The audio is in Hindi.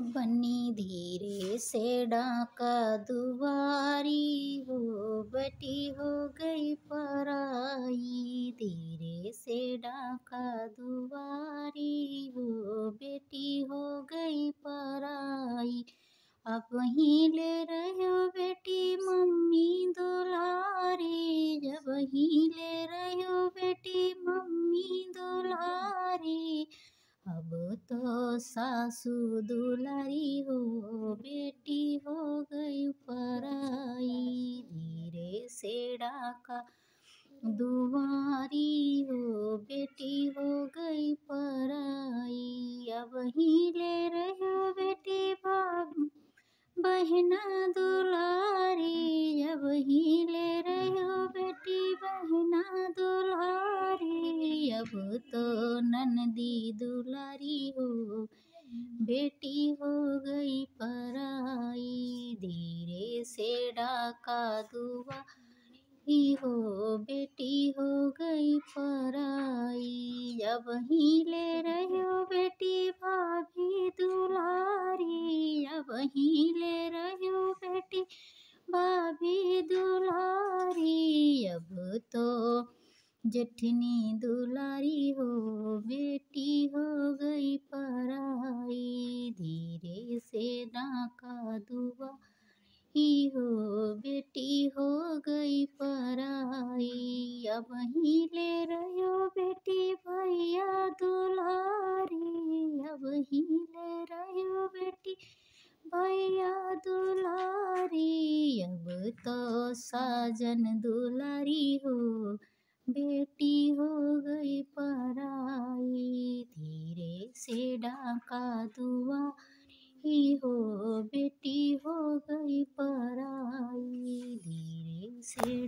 बनी धीरे से डाका दुवारी हो बटी हो गई पराई। धीरे से डाका दुवारी हो बेटी हो गई पराई। अब वहीं ले अब तो सासू दुलारी हो, बेटी हो गई पराई। धीरे से डाका दुआरी हो, बेटी हो गई पराई। अब ही ले रहे हो बेटी बाब बहना दुलारी। अब ही ले रहे हो तो नंदी दुलारी हो बेटी हो गई पराई, धीरे से डाका दुआ हो। बेटी हो गई पराई अब ही ले रहे हो बेटी भाभी दुलारी अब ही ले रहे हो बेटी भाभी जठनी दुलारी हो, बेटी हो गई पराई। धीरे से डाका दुआ ही हो, बेटी हो गई पराई। अब ही ले रहे बेटी भैया दुलारी। अब ही ले रहे बेटी भैया दुलारी। अब तो साजन दुलारी हो डाका दुआ ही हो बेटी हो गई पराई। धीरे से